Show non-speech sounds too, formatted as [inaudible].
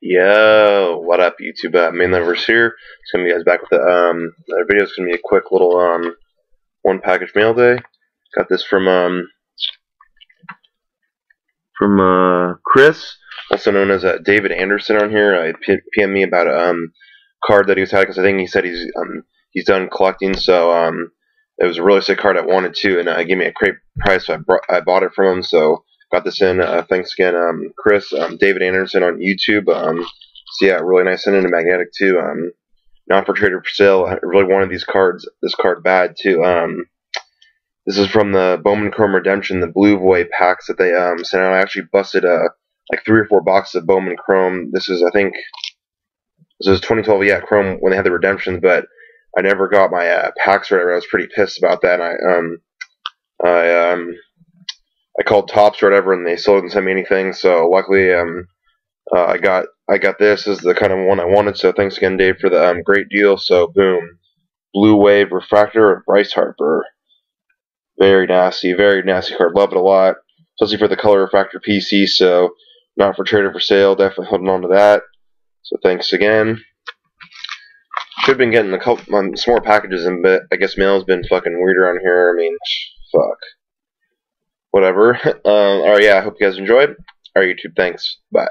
Yo, what up, YouTube? Uh, Minlovers here. It's gonna be guys back with the um. The video is gonna be a quick little um, one package mail day. Got this from um, from uh Chris, also known as uh, David Anderson on here. I uh, PM me about a um card that he was had because I think he said he's um he's done collecting, so um it was a really sick card I wanted too, and uh, gave me a great price, so I brought I bought it from him. So got this in. Uh, thanks again, um, Chris, um, David Anderson on YouTube. Um, so yeah, really nice and into magnetic too. Um, not for trader for sale. I really wanted these cards, this card bad too. Um, this is from the Bowman Chrome Redemption, the Blue Void packs that they um sent out. I actually busted uh like three or four boxes of Bowman Chrome. This is I think this is 2012, yeah, Chrome when they had the redemptions, but I never got my uh, packs or whatever. I was pretty pissed about that. I um I um I called Topps or whatever, and they still didn't send me anything. So luckily, um, uh, I got I got this as the kind of one I wanted. So thanks again, Dave, for the um, great deal. So boom, Blue Wave Refractor of Bryce Harper. Very nasty, very nasty card. Love it a lot, especially for the color refractor PC. So not for trader for sale. Definitely holding on to that. So thanks again. Should have been getting a couple um, some more packages in, but I guess mail's been fucking weird around here. I mean, fuck whatever. Um, [laughs] all right, yeah, I hope you guys enjoyed. All right, YouTube, thanks. Bye.